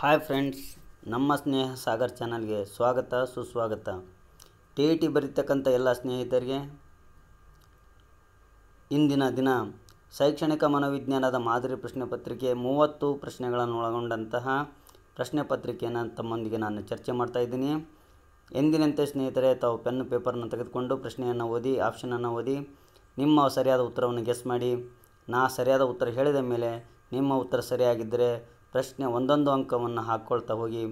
Hi friends ನಮ್ಮ ಸ್ನೇಹ ಸಾಗರ್ ಚಾನಲ್ಗೆ ಸ್ವಾಗತ, ಸುಸ್ವಾಗತ. ಟಿ ಇ ಟಿ ಬರೀತಕ್ಕಂಥ ಎಲ್ಲ ಸ್ನೇಹಿತರಿಗೆ ಇಂದಿನ ದಿನ ಶೈಕ್ಷಣಿಕ ಮನೋವಿಜ್ಞಾನದ ಮಾದರಿ ಪ್ರಶ್ನೆ ಪತ್ರಿಕೆ ಮೂವತ್ತು ಪ್ರಶ್ನೆಗಳನ್ನು ಒಳಗೊಂಡಂತಹ ಪ್ರಶ್ನೆ ಪತ್ರಿಕೆಯನ್ನು ತಮ್ಮೊಂದಿಗೆ ನಾನು ಚರ್ಚೆ ಮಾಡ್ತಾ ಇದ್ದೀನಿ. ಎಂದಿನಂತೆ ಸ್ನೇಹಿತರೆ, ತಾವು ಪೆನ್ನು ಪೇಪರ್ನ ತೆಗೆದುಕೊಂಡು ಪ್ರಶ್ನೆಯನ್ನು ಓದಿ, ಆಪ್ಷನನ್ನು ಓದಿ, ನಿಮ್ಮ ಸರಿಯಾದ ಉತ್ತರವನ್ನು ಗೆಸ್ ಮಾಡಿ. ನಾ ಸರಿಯಾದ ಉತ್ತರ ಹೇಳಿದ ಮೇಲೆ ನಿಮ್ಮ ಉತ್ತರ ಸರಿಯಾಗಿದ್ದರೆ ಪ್ರಶ್ನೆ ಒಂದೊಂದು ಅಂಕವನ್ನು ಹಾಕ್ಕೊಳ್ತಾ ಹೋಗಿ,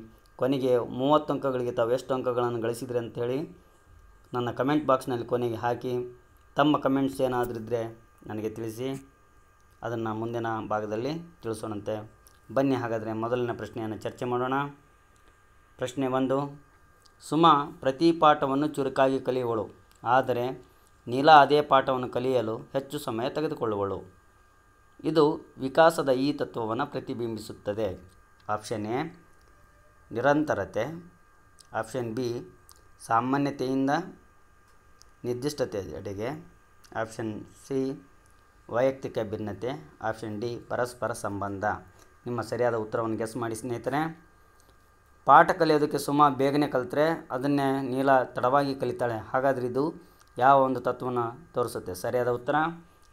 ಕೊನೆಗೆ ಮೂವತ್ತು ಅಂಕಗಳಿಗೆ ತಾವು ಎಷ್ಟು ಅಂಕಗಳನ್ನು ಗಳಿಸಿದ್ರಿ ಅಂಥೇಳಿ ನನ್ನ ಕಮೆಂಟ್ ಬಾಕ್ಸ್ನಲ್ಲಿ ಕೊನೆಗೆ ಹಾಕಿ, ತಮ್ಮ ಕಮೆಂಟ್ಸ್ ಏನಾದರೂ ಇದ್ದರೆ ನನಗೆ ತಿಳಿಸಿ, ಅದನ್ನು ಮುಂದಿನ ಭಾಗದಲ್ಲಿ ತಿಳಿಸೋಣಂತೆ. ಬನ್ನಿ ಹಾಗಾದರೆ ಮೊದಲಿನ ಪ್ರಶ್ನೆಯನ್ನು ಚರ್ಚೆ ಮಾಡೋಣ. ಪ್ರಶ್ನೆ ಒಂದು, ಸುಮಾ ಪ್ರತಿ ಪಾಠವನ್ನು ಚುರುಕಾಗಿ ಕಲಿಯುವಳು, ಆದರೆ ನೀಲಾ ಅದೇ ಪಾಠವನ್ನು ಕಲಿಯಲು ಹೆಚ್ಚು ಸಮಯ ತೆಗೆದುಕೊಳ್ಳುವಳು. ಇದು ವಿಕಾಸದ ಈ ತತ್ವವನ್ನು ಪ್ರತಿಬಿಂಬಿಸುತ್ತದೆ. ಆಪ್ಷನ್ ಎ, ನಿರಂತರತೆ. ಆಪ್ಷನ್ ಬಿ, ಸಾಮಾನ್ಯತೆಯಿಂದ ನಿರ್ದಿಷ್ಟತೆಯೆಡೆಗೆ ಆಪ್ಷನ್ ಸಿ, ವೈಯಕ್ತಿಕ ಭಿನ್ನತೆ. ಆಪ್ಷನ್ ಡಿ, ಪರಸ್ಪರ ಸಂಬಂಧ. ನಿಮ್ಮ ಸರಿಯಾದ ಉತ್ತರವನ್ನು ಗೆಸ್ ಮಾಡಿ ಸ್ನೇಹಿತರೆ. ಪಾಠ ಕಲಿಯೋದಕ್ಕೆ ಸುಮಾ ಬೇಗನೆ ಕಲಿತ್ರೆ ಅದನ್ನೇ ನೀಲ ತಡವಾಗಿ ಕಲಿತಾಳೆ. ಹಾಗಾದರೆ ಇದು ಯಾವ ಒಂದು ತತ್ವವನ್ನು ತೋರಿಸುತ್ತೆ? ಸರಿಯಾದ ಉತ್ತರ?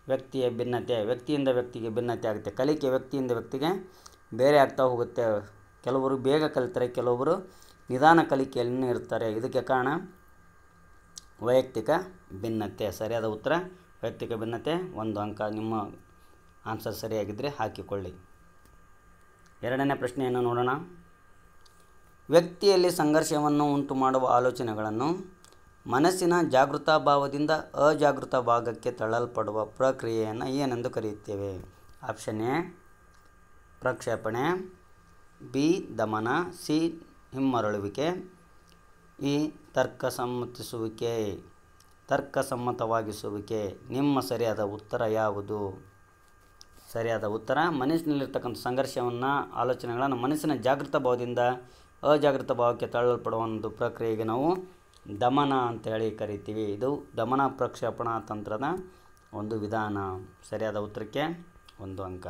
ವ್ಯಕ್ತಿಯ ಭಿನ್ನತೆ, ವ್ಯಕ್ತಿಯಿಂದ ವ್ಯಕ್ತಿಗೆ ಭಿನ್ನತೆ ಆಗುತ್ತೆ. ಕಲಿಕೆ ವ್ಯಕ್ತಿಯಿಂದ ವ್ಯಕ್ತಿಗೆ ಬೇರೆ ಆಗ್ತಾ ಹೋಗುತ್ತೆ. ಕೆಲವರು ಬೇಗ ಕಲಿತಾರೆ ಕೆಲವೊಬ್ಬರು ನಿಧಾನ ಕಲಿಕೆಯಲ್ಲಿ ಇರ್ತಾರೆ. ಇದಕ್ಕೆ ಕಾರಣ ವೈಯಕ್ತಿಕ ಭಿನ್ನತೆ. ಸರಿಯಾದ ಉತ್ತರ, ವೈಯಕ್ತಿಕ ಭಿನ್ನತೆ. ಒಂದು ಅಂಕ. ನಿಮ್ಮ ಆನ್ಸರ್ ಸರಿಯಾಗಿದ್ದರೆ ಹಾಕಿಕೊಳ್ಳಿ. ಎರಡನೇ ಪ್ರಶ್ನೆಯನ್ನು ನೋಡೋಣ. ವ್ಯಕ್ತಿಯಲ್ಲಿ ಸಂಘರ್ಷವನ್ನು ಉಂಟು ಮಾಡುವ ಆಲೋಚನೆಗಳನ್ನು ಮನಸ್ಸಿನ ಜಾಗೃತ ಭಾವದಿಂದ ಅಜಾಗೃತ ಭಾಗಕ್ಕೆ ತಳ್ಳಲ್ಪಡುವ ಪ್ರಕ್ರಿಯೆಯನ್ನು ಏನೆಂದು ಕರೆಯುತ್ತೇವೆ? ಆಪ್ಷನ್ ಎ, ಪ್ರಕ್ಷೇಪಣೆ, ಬಿ, ದಮನ, ಸಿ, ಹಿಮ್ಮರಳುವಿಕೆ, ಇ, ತರ್ಕಸಮ್ಮತಿಸುವಿಕೆ. ತರ್ಕಸಮ್ಮತವಾಗಿಸುವಿಕೆ. ನಿಮ್ಮ ಸರಿಯಾದ ಉತ್ತರ ಯಾವುದು? ಸರಿಯಾದ ಉತ್ತರ, ಮನಸ್ಸಿನಲ್ಲಿರ್ತಕ್ಕಂಥ ಸಂಘರ್ಷವನ್ನು, ಆಲೋಚನೆಗಳನ್ನು ಮನಸ್ಸಿನ ಜಾಗೃತ ಭಾವದಿಂದ ಅಜಾಗೃತ ಭಾವಕ್ಕೆ ತಳ್ಳಲ್ಪಡುವ ಒಂದು ಪ್ರಕ್ರಿಯೆಗೆ ನಾವು ದಮನ ಅಂತೇಳಿ ಕರಿತೀವಿ. ಇದು ದಮನ ಪ್ರಕ್ಷೇಪಣಾ ತಂತ್ರದ ಒಂದು ವಿಧಾನ. ಸರಿಯಾದ ಉತ್ತರಕ್ಕೆ ಒಂದು ಅಂಕ.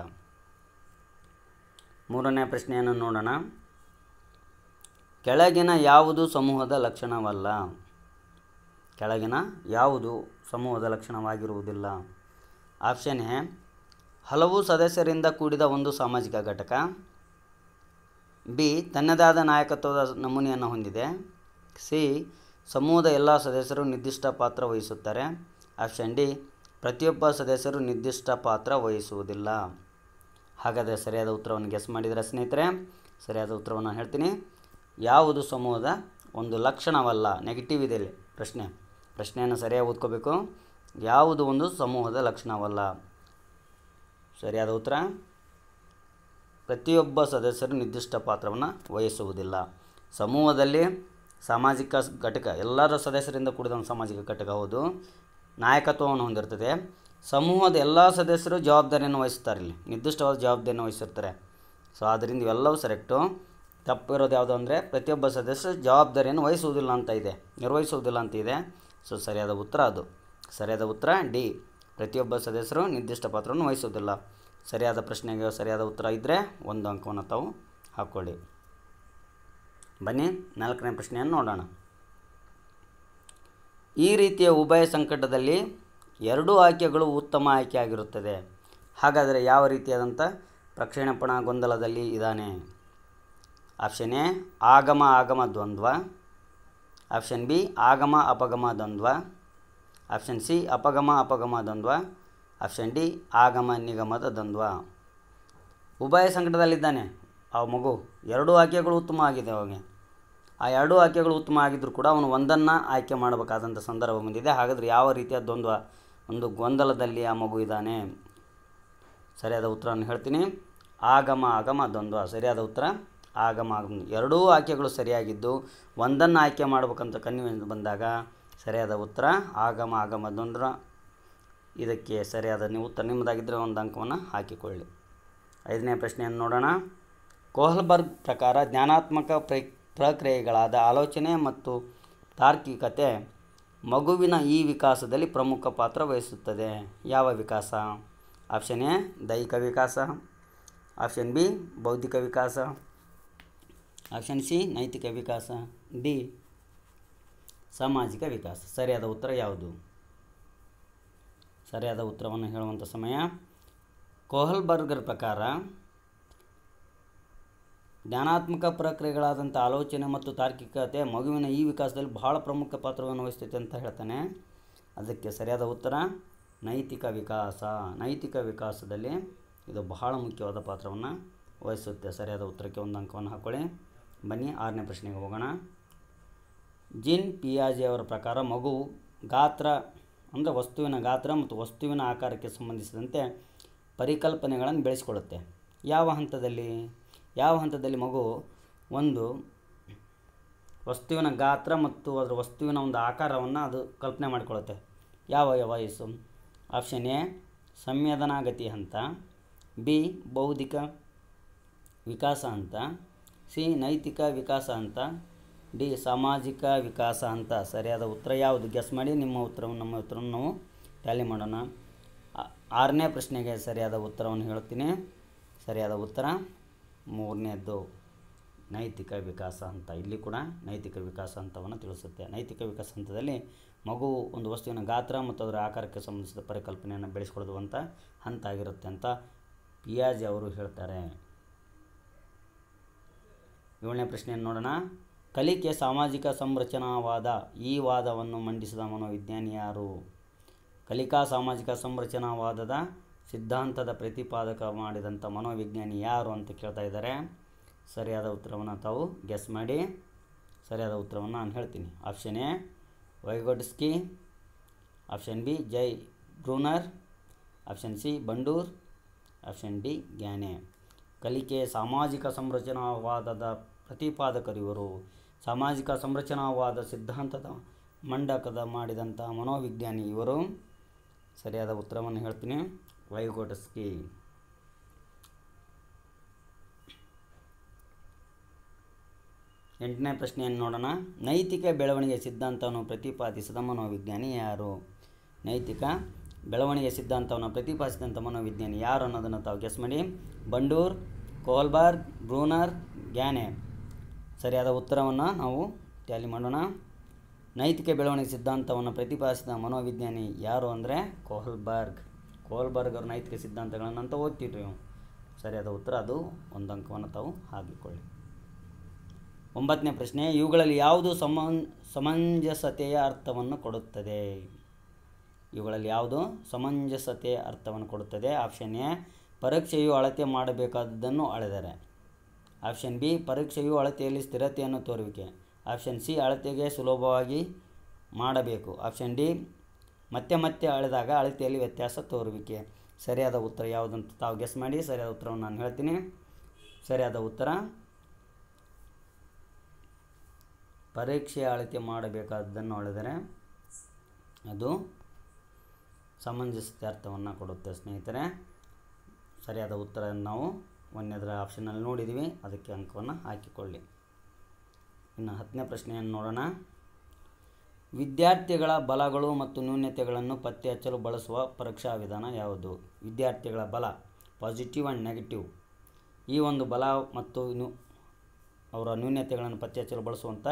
ಮೂರನೇ ಪ್ರಶ್ನೆಯನ್ನು ನೋಡೋಣ. ಕೆಳಗಿನ ಯಾವುದು ಸಮೂಹದ ಲಕ್ಷಣವಲ್ಲ? ಕೆಳಗಿನ ಯಾವುದು ಸಮೂಹದ ಲಕ್ಷಣವಾಗಿರುವುದಿಲ್ಲ? ಆಪ್ಷನ್ ಎ, ಹಲವು ಸದಸ್ಯರಿಂದ ಕೂಡಿದ ಒಂದು ಸಾಮಾಜಿಕ ಘಟಕ. ಬಿ, ತನ್ನದಾದ ನಾಯಕತ್ವದ ನಮೂನೆಯನ್ನು ಹೊಂದಿದೆ. ಸಿ ಸಮೂಹದ ಎಲ್ಲ ಸದಸ್ಯರು ನಿರ್ದಿಷ್ಟ ಪಾತ್ರ ವಹಿಸುತ್ತಾರೆ. ಆಪ್ಷನ್ ಡಿ ಪ್ರತಿಯೊಬ್ಬ ಸದಸ್ಯರು ನಿರ್ದಿಷ್ಟ ಪಾತ್ರ ವಹಿಸುವುದಿಲ್ಲ. ಹಾಗಾದರೆ ಸರಿಯಾದ ಉತ್ತರವನ್ನು ಗೆಸ್ ಮಾಡಿದರೆ ಸ್ನೇಹಿತರೆ? ಸರಿಯಾದ ಉತ್ತರವನ್ನು ಹೇಳ್ತೀನಿ. ಯಾವುದು ಸಮೂಹದ ಒಂದು ಲಕ್ಷಣವಲ್ಲ? ನೆಗೆಟಿವ್ ಇದೆ ಇಲ್ಲಿ. ಪ್ರಶ್ನೆ. ಪ್ರಶ್ನೆಯನ್ನು ಸರಿಯಾಗಿ ಓದ್ಕೋಬೇಕು. ಯಾವುದು ಒಂದು ಸಮೂಹದ ಲಕ್ಷಣವಲ್ಲ? ಸರಿಯಾದ ಉತ್ತರ? ಪ್ರತಿಯೊಬ್ಬ ಸದಸ್ಯರು ನಿರ್ದಿಷ್ಟ ಪಾತ್ರವನ್ನು ವಹಿಸುವುದಿಲ್ಲ. ಸಮೂಹದಲ್ಲಿ ಸಾಮಾಜಿಕ ಘಟಕ, ಎಲ್ಲರ ಸದಸ್ಯರಿಂದ ಕೂಡಿದ ಒಂದು ಸಾಮಾಜಿಕ ಘಟಕ ಹೌದು. ನಾಯಕತ್ವವನ್ನು ಹೊಂದಿರ್ತದೆ. ಸಮೂಹದ ಎಲ್ಲ ಸದಸ್ಯರು ಜವಾಬ್ದಾರಿಯನ್ನು ವಹಿಸ್ತಾರೆ ಇಲ್ಲಿ. ನಿರ್ದಿಷ್ಟವಾದ ಜವಾಬ್ದಾರಿಯನ್ನು ವಹಿಸಿರ್ತಾರೆ. ಸೊ ಆದ್ದರಿಂದ ಇವೆಲ್ಲವೂ ಸೆರೆಕ್ಟು ತಪ್ಪಿರೋದು ಯಾವುದು ಅಂದರೆ, ಪ್ರತಿಯೊಬ್ಬ ಸದಸ್ಯರು ಜವಾಬ್ದಾರಿಯನ್ನು ವಹಿಸುವುದಿಲ್ಲ ಅಂತ ಇದೆ. ನಿರ್ವಹಿಸುವುದಿಲ್ಲ ಅಂತ ಇದೆ. ಸೊ ಸರಿಯಾದ ಉತ್ತರ ಅದು. ಸರಿಯಾದ ಉತ್ತರ ಡಿ. ಪ್ರತಿಯೊಬ್ಬ ಸದಸ್ಯರು ನಿರ್ದಿಷ್ಟ ಪಾತ್ರವನ್ನು ವಹಿಸುವುದಿಲ್ಲ. ಸರಿಯಾದ ಪ್ರಶ್ನೆಗೆ ಸರಿಯಾದ ಉತ್ತರ ಇದ್ದರೆ ಒಂದು ಅಂಕವನ್ನು ತಾವು ಹಾಕ್ಕೊಳ್ಳಿ ಬನ್ನಿ, ನಾಲ್ಕನೇ ಪ್ರಶ್ನೆಯನ್ನು ನೋಡೋಣ. ಈ ರೀತಿಯ ಉಭಯ ಸಂಕಟದಲ್ಲಿ ಎರಡೂ ಆಯ್ಕೆಗಳು ಉತ್ತಮ ಆಯ್ಕೆ ಆಗಿರುತ್ತದೆ. ಹಾಗಾದರೆ ಯಾವ ರೀತಿಯಾದಂಥ ಪ್ರಕ್ಷೇಪಣಾ ಗೊಂದಲದಲ್ಲಿ ಇದ್ದಾನೆ? ಆಪ್ಷನ್ ಎ, ಆಗಮ ಆಗಮ ದ್ವಂದ್ವ. ಆಪ್ಷನ್ ಬಿ, ಆಗಮ ಅಪಗಮ ದ್ವಂದ್ವ. ಆಪ್ಷನ್ ಸಿ, ಅಪಗಮ ಅಪಗಮ ದ್ವಂದ್ವ. ಆಪ್ಷನ್ ಡಿ, ಆಗಮ ನಿಗಮದ ದ್ವಂದ್ವ. ಉಭಯ ಸಂಕಟದಲ್ಲಿದ್ದಾನೆ. ಆ ಮಗು. ಎರಡೂ ಆಯ್ಕೆಗಳು ಉತ್ತಮ ಆಗಿದೆ ಅವನಿಗೆ ಆ ಎರಡೂ ಆಯ್ಕೆಗಳು ಉತ್ತಮ ಆಗಿದ್ದರೂ ಕೂಡ ಅವನು ಒಂದನ್ನು ಆಯ್ಕೆ ಮಾಡಬೇಕಾದಂಥ ಸಂದರ್ಭ ಬಂದಿದೆ. ಹಾಗಾದರೆ ಯಾವ ರೀತಿಯ ದ್ವಂದ್ವ, ಒಂದು ಗೊಂದಲದಲ್ಲಿ ಆ ಮಗು ಇದ್ದಾನೆ? ಸರಿಯಾದ ಉತ್ತರವನ್ನು ಹೇಳ್ತೀನಿ. ಆಗಮ ಆಗಮ, ದ್ವಂದ್ವ. ಸರಿಯಾದ ಉತ್ತರ? ಆಗಮ ಆಗಮ. ಎರಡೂ ಆಯ್ಕೆಗಳು ಸರಿಯಾಗಿದ್ದು ಒಂದನ್ನು ಆಯ್ಕೆ ಮಾಡಬೇಕಂತ ಕನ್ವಿನ್ಸ್ ಬಂದಾಗ ಸರಿಯಾದ ಉತ್ತರ? ಆಗಮ ಆಗಮ, ದ್ವಂದ್ವ. ಇದಕ್ಕೆ ಸರಿಯಾದ ನೀವು ಉತ್ತರ ನಿಮ್ಮದಾಗಿದ್ದರೆ ಒಂದು ಅಂಕವನ್ನು ಹಾಕಿಕೊಳ್ಳಿ. ಐದನೇ ಪ್ರಶ್ನೆಯನ್ನು ನೋಡೋಣ. ಕೋಹಲ್ಬರ್ಗ್ ಪ್ರಕಾರ ಜ್ಞಾನಾತ್ಮಕ ಪ್ರ, ಪ್ರಕ್ರಿಯೆಗಳಾದ ಆಲೋಚನೆ ಮತ್ತು ತಾರ್ಕಿಕತೆ ಮಗುವಿನ ಈ ವಿಕಾಸದಲ್ಲಿ ಪ್ರಮುಖ ಪಾತ್ರ ವಹಿಸುತ್ತದೆ. ಯಾವ ವಿಕಾಸ? ಆಪ್ಷನ್ ಎ, ದೈಹಿಕ ವಿಕಾಸ. ಆಪ್ಷನ್ ಬಿ, ಬೌದ್ಧಿಕ ವಿಕಾಸ. ಆಪ್ಷನ್ ಸಿ, ನೈತಿಕ ವಿಕಾಸ. ಡಿ, ಸಾಮಾಜಿಕ ವಿಕಾಸ. ಸರಿಯಾದ ಉತ್ತರ ಯಾವುದು? ಸರಿಯಾದ ಉತ್ತರವನ್ನು ಹೇಳುವಂಥ ಸಮಯ. ಕೋಹಲ್ಬರ್ಗರ್ ಪ್ರಕಾರ ಜ್ಞಾನಾತ್ಮಕ ಪ್ರಕ್ರಿಯೆಗಳಾದಂಥ ಆಲೋಚನೆ ಮತ್ತು ತಾರ್ಕಿಕತೆ ಮಗುವಿನ ಈ ವಿಕಾಸದಲ್ಲಿ ಬಹಳ ಪ್ರಮುಖ ಪಾತ್ರವನ್ನು ವಹಿಸ್ತೈತೆ ಅಂತ ಹೇಳ್ತಾನೆ. ಅದಕ್ಕೆ ಸರಿಯಾದ ಉತ್ತರ, ನೈತಿಕ ವಿಕಾಸ. ನೈತಿಕ ವಿಕಾಸದಲ್ಲಿ ಇದು ಬಹಳ ಮುಖ್ಯವಾದ ಪಾತ್ರವನ್ನು ವಹಿಸುತ್ತೆ. ಸರಿಯಾದ ಉತ್ತರಕ್ಕೆ ಒಂದು ಅಂಕವನ್ನು ಹಾಕ್ಕೊಳ್ಳಿ ಬನ್ನಿ, ಆರನೇ ಪ್ರಶ್ನೆಗೆ ಹೋಗೋಣ. ಜಿನ್ ಪಿಯಾಜಿ ಅವರ ಪ್ರಕಾರ ಮಗು ಗಾತ್ರ, ಅಂದರೆ ವಸ್ತುವಿನ ಗಾತ್ರ ಮತ್ತು ವಸ್ತುವಿನ ಆಕಾರಕ್ಕೆ ಸಂಬಂಧಿಸಿದಂತೆ ಪರಿಕಲ್ಪನೆಗಳನ್ನು ಬೆಳೆಸಿಕೊಳ್ಳುತ್ತೆ. ಯಾವ ಹಂತದಲ್ಲಿ? ಯಾವ ಹಂತದಲ್ಲಿ ಮಗು ಒಂದು ವಸ್ತುವಿನ ಗಾತ್ರ ಮತ್ತು ಅದರ ವಸ್ತುವಿನ ಒಂದು ಆಕಾರವನ್ನು ಅದು ಕಲ್ಪನೆ ಮಾಡಿಕೊಳ್ಳುತ್ತೆ. ಯಾವ ವಯಸ್ಸು? ಆಪ್ಷನ್ ಎ ಸಂವೇದನಾಗತಿ ಹಂತ. ಬಿ, ಬೌದ್ಧಿಕ ವಿಕಾಸ ಹಂತ. ಸಿ, ನೈತಿಕ ವಿಕಾಸ ಹಂತ. ಡಿ, ಸಾಮಾಜಿಕ ವಿಕಾಸ ಹಂತ. ಸರಿಯಾದ ಉತ್ತರ ಯಾವುದು? ಗೆಸ್ ಮಾಡಿ ನಿಮ್ಮ ಉತ್ತರವನ್ನು, ನಮ್ಮ ಉತ್ತರವನ್ನು ನಾವು ಟ್ಯಾಲಿ ಮಾಡೋಣ. ಆರನೇ ಪ್ರಶ್ನೆಗೆ ಸರಿಯಾದ ಉತ್ತರವನ್ನು ಹೇಳ್ತೀನಿ ಸರಿಯಾದ ಉತ್ತರ. ಮೂರನೇದ್ದು ನೈತಿಕ ವಿಕಾಸ ಹಂತ ಇಲ್ಲಿ ಕೂಡ ನೈತಿಕ ವಿಕಾಸ ಹಂತವನ್ನು ತಿಳಿಸುತ್ತೆ. ನೈತಿಕ ವಿಕಾಸ ಹಂತದಲ್ಲಿ ಮಗು ಒಂದು ವಸ್ತುವಿನ ಗಾತ್ರ ಮತ್ತು ಅದರ ಆಕಾರಕ್ಕೆ ಸಂಬಂಧಿಸಿದ ಪರಿಕಲ್ಪನೆಯನ್ನು ಬೆಳೆಸ್ಕೊಳ್ಳುವಂಥ ಹಂತ ಆಗಿರುತ್ತೆ ಅಂತ ಪಿಯಾಜಿ ಅವರು ಹೇಳ್ತಾರೆ. ಏಳನೇ ಪ್ರಶ್ನೆಯನ್ನು ನೋಡೋಣ. ಕಲಿಕೆ ಸಾಮಾಜಿಕ ಸಂರಚನಾವಾದ ಈ ವಾದವನ್ನು ಮಂಡಿಸಿದ ಮನೋವಿಜ್ಞಾನಿ ಯಾರು? ಕಲಿಕಾ ಸಾಮಾಜಿಕ ಸಂರಚನಾವಾದದ ಸಿದ್ಧಾಂತದ ಪ್ರತಿಪಾದಕ ಮಾಡಿದಂಥ ಮನೋವಿಜ್ಞಾನಿ ಯಾರು ಅಂತ ಕೇಳ್ತಾ ಇದ್ದಾರೆ. ಸರಿಯಾದ ಉತ್ತರವನ್ನು ತಾವು ಗೆಸ್ ಮಾಡಿ. ಸರಿಯಾದ ಉತ್ತರವನ್ನು ನಾನು ಹೇಳ್ತೀನಿ. Option A Vygotsky option B J Bruner option C Bandura option D Gagne ಕಲಿಕೆ ಸಾಮಾಜಿಕ ಸಂರಚನಾವಾದದ ಪ್ರತಿಪಾದಕರು ಇವರು. ಸಾಮಾಜಿಕ ಸಂರಚನಾವಾದ ಸಿದ್ಧಾಂತದ ಮಂಡಕದ ಮಾಡಿದಂಥ ಮನೋವಿಜ್ಞಾನಿ ಇವರು. ಸರಿಯಾದ ಉತ್ತರವನ್ನು ಹೇಳ್ತೀನಿ. ವೈಗೋಟಸ್ಕಿ ಎಂಟನೇ ಪ್ರಶ್ನೆಯನ್ನು ನೋಡೋಣ. ನೈತಿಕ ಬೆಳವಣಿಗೆ ಸಿದ್ಧಾಂತವನ್ನು ಪ್ರತಿಪಾದಿಸಿದ ಮನೋವಿಜ್ಞಾನಿ ಯಾರು? ನೈತಿಕ ಬೆಳವಣಿಗೆ ಸಿದ್ಧಾಂತವನ್ನು ಪ್ರತಿಪಾದಿಸಿದಂಥ ಮನೋವಿಜ್ಞಾನಿ ಯಾರು ಅನ್ನೋದನ್ನು ತಾವು ಗೆಸ್ ಮಾಡಿ. Bandura, Kohlberg, Bruner, Gagne. ಸರಿಯಾದ ಉತ್ತರವನ್ನು ನಾವು ಟ್ಯಾಲಿ ಮಾಡೋಣ. ನೈತಿಕ ಬೆಳವಣಿಗೆ ಸಿದ್ಧಾಂತವನ್ನು ಪ್ರತಿಪಾದಿಸಿದ ಮನೋವಿಜ್ಞಾನಿ ಯಾರು ಅಂದರೆ? ಕೋಲ್ಬರ್ಗ್. ಕೋಲ್ಬರ್ಗ್ ಅವ್ರ ನೈತಿಕ ಸಿದ್ಧಾಂತಗಳನ್ನು ಅಂತ ಓದ್ತಿದ್ವಿ ನಾವು ಸರಿಯಾದ ಉತ್ತರ ಅದು. ಒಂದು ಅಂಕವನ್ನು ತಾವು ಹಾಕಿಕೊಳ್ಳಿ. ಒಂಬತ್ತನೇ ಪ್ರಶ್ನೆ, ಇವುಗಳಲ್ಲಿ ಯಾವುದು ಸಮನ್, ಸಮಂಜಸತೆಯ ಅರ್ಥವನ್ನು ಕೊಡುತ್ತದೆ? ಇವುಗಳಲ್ಲಿ ಯಾವುದು ಸಮಂಜಸತೆಯ ಅರ್ಥವನ್ನು ಕೊಡುತ್ತದೆ? ಆಪ್ಷನ್ ಎ, ಪರೀಕ್ಷೆಯು ಅಳತೆ ಮಾಡಬೇಕಾದದ್ದನ್ನು ಅಳೆದರೆ. ಆಪ್ಷನ್ ಬಿ, ಪರೀಕ್ಷೆಯು ಅಳತೆಯಲ್ಲಿ ಸ್ಥಿರತೆಯನ್ನು ತೋರುವಿಕೆ. ಆಪ್ಷನ್ ಸಿ, ಅಳತೆಗೆ ಸುಲಭವಾಗಿ ಮಾಡಬೇಕು. ಆಪ್ಷನ್ ಡಿ ಮತ್ತೆ ಮತ್ತೆ ಅಳೆದಾಗ ಅಳತೆಯಲ್ಲಿ ವ್ಯತ್ಯಾಸ ತೋರುವಿಕೆ. ಸರಿಯಾದ ಉತ್ತರ ಯಾವುದಂತ ತಾವು ಗೆಸ್ ಮಾಡಿ, ಸರಿಯಾದ ಉತ್ತರವನ್ನು ನಾನು ಹೇಳ್ತೀನಿ. ಸರಿಯಾದ ಉತ್ತರ. ಪರೀಕ್ಷೆಯ ಅಳತೆ ಮಾಡಬೇಕಾದ್ದನ್ನು ಅಳೆದರೆ ಅದು ಸಮಂಜಸತೆ ಅರ್ಥವನ್ನು ಕೊಡುತ್ತೆ ಸ್ನೇಹಿತರೆ. ಸರಿಯಾದ ಉತ್ತರ ನಾವು ಒಂದನೇದರ ಆಪ್ಷನಲ್ಲಿ ನೋಡಿದ್ದೀವಿ ಅದಕ್ಕೆ ಅಂಕವನ್ನು ಹಾಕಿಕೊಳ್ಳಿ. ಇನ್ನು ಹತ್ತನೇ ಪ್ರಶ್ನೆಯನ್ನು ನೋಡೋಣ. ವಿದ್ಯಾರ್ಥಿಗಳ ಬಲಗಳು ಮತ್ತು ನ್ಯೂನ್ಯತೆಗಳನ್ನು ಪತ್ತೆ ಹಚ್ಚಲು ಬಳಸುವ ಪರೀಕ್ಷಾ ವಿಧಾನ ಯಾವುದು? ವಿದ್ಯಾರ್ಥಿಗಳ ಬಲ ಪಾಸಿಟಿವ್ ಆ್ಯಂಡ್ ನೆಗೆಟಿವ್ ಈ ಒಂದು ಬಲ ಮತ್ತು ನ್ಯೂ, ಅವರ ನ್ಯೂನತೆಗಳನ್ನು ಪತ್ತೆ ಹಚ್ಚಲು ಬಳಸುವಂಥ